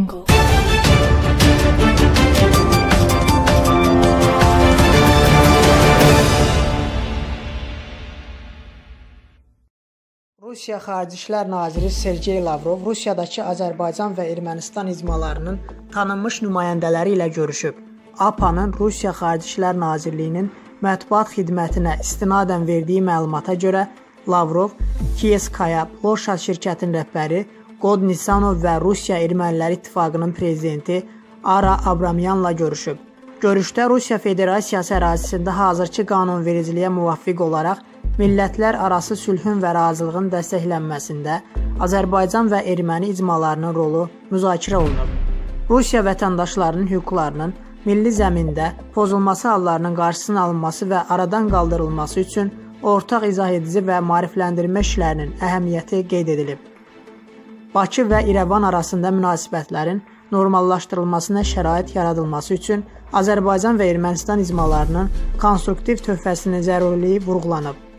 Rusiya Xarici İşlər Naziri Sergey Lavrov Rusiyadakı Azərbaycan və Ermənistan icmalarının tanınmış nümayəndələri ilə görüşüb. APA-nın Rusiya Xarici İşlər Nazirliyinin mətbuat xidmətinə istinadən verdiyi məlumata görə Lavrov Kieskaya Polşa şirkətinin rəhbəri Qod Nisanov və Rusiya Ermənilər İttifaqının prezidenti Ara Abramyanla görüşüb. Görüşdə Rusiya Federasiyası ərazisində hazırki qanunvericiliyə müvafiq olaraq millətlər arası sülhün və razılığın dəstəklənməsində Azərbaycan və erməni icmalarının rolu müzakirə olunub. Rusiya vətəndaşlarının hüquqlarının milli zəmində pozulması hallarının qarşısının alınması və aradan qaldırılması üçün ortaq izah edici və maarifləndirmə işlərinin əhəmiyyəti qeyd edilib. Bakı və İrəvan arasında münasibətlərin normallaşdırılmasına şərait yaradılması üçün Azərbaycan və Ermənistan icmalarının konstruktiv töhfəsinin zəruriliyi vurğulanıb.